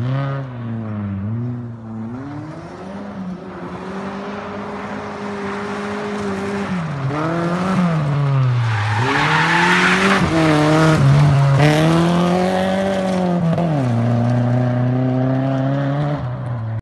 Hum.